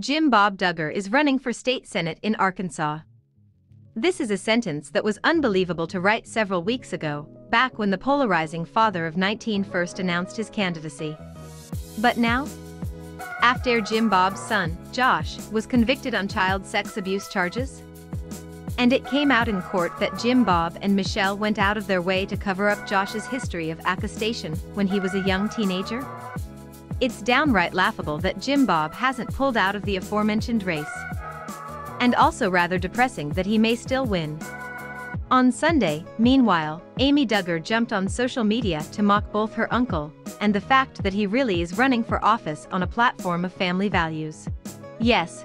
Jim Bob Duggar is running for state senate in Arkansas. This is a sentence that was unbelievable to write several weeks ago, back when the polarizing father of 19 first announced his candidacy. But now? After Jim Bob's son, Josh, was convicted on child sex abuse charges? And it came out in court that Jim Bob and Michelle went out of their way to cover up Josh's history of accusation when he was a young teenager? It's downright laughable that Jim Bob hasn't pulled out of the aforementioned race. And also rather depressing that he may still win. On Sunday, meanwhile, Amy Duggar jumped on social media to mock both her uncle and the fact that he really is running for office on a platform of family values. Yes.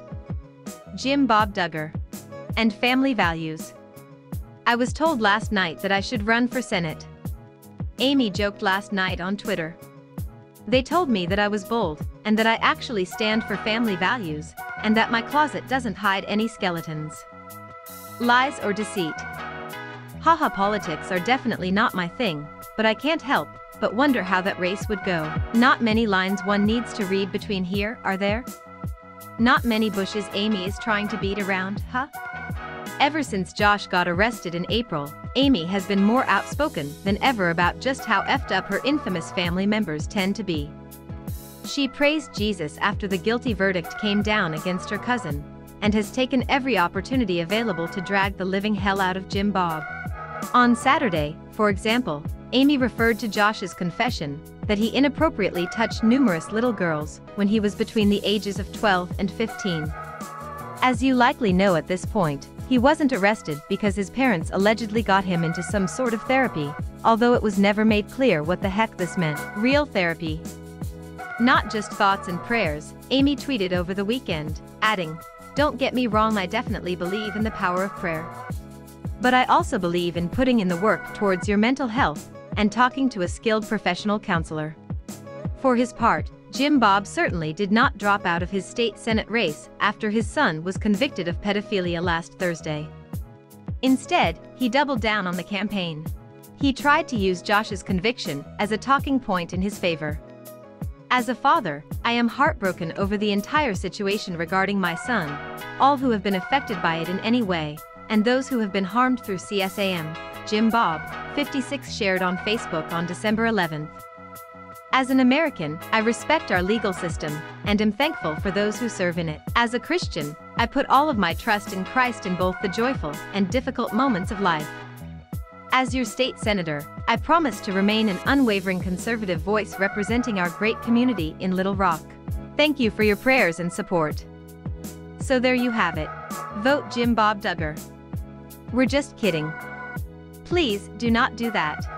Jim Bob Duggar. And family values. I was told last night that I should run for Senate. Amy joked last night on Twitter. They told me that I was bold, and that I actually stand for family values, and that my closet doesn't hide any skeletons. Lies or deceit. Haha politics are definitely not my thing, but I can't help but wonder how that race would go. Not many lines one needs to read between here, are there? Not many bushes Amy is trying to beat around, huh? Ever since Josh got arrested in April, Amy has been more outspoken than ever about just how effed up her infamous family members tend to be. She praised Jesus after the guilty verdict came down against her cousin, and has taken every opportunity available to drag the living hell out of Jim Bob. On Saturday, for example, Amy referred to Josh's confession that he inappropriately touched numerous little girls when he was between the ages of 12 and 15. As you likely know at this point, he wasn't arrested because his parents allegedly got him into some sort of therapy, although it was never made clear what the heck this meant. Real therapy. Not just thoughts and prayers, Amy tweeted over the weekend, adding, Don't get me wrong I definitely believe in the power of prayer. But I also believe in putting in the work towards your mental health and talking to a skilled professional counselor. For his part, Jim Bob certainly did not drop out of his state senate race after his son was convicted of pedophilia last Thursday. Instead, he doubled down on the campaign. He tried to use Josh's conviction as a talking point in his favor. As a father, I am heartbroken over the entire situation regarding my son, all who have been affected by it in any way, and those who have been harmed through CSAM, Jim Bob, 56 shared on Facebook on December 11. As an American, I respect our legal system and am thankful for those who serve in it. As a Christian, I put all of my trust in Christ in both the joyful and difficult moments of life. As your state senator, I promise to remain an unwavering conservative voice representing our great community in Little Rock. Thank you for your prayers and support. So there you have it. Vote Jim Bob Duggar. We're just kidding. Please do not do that.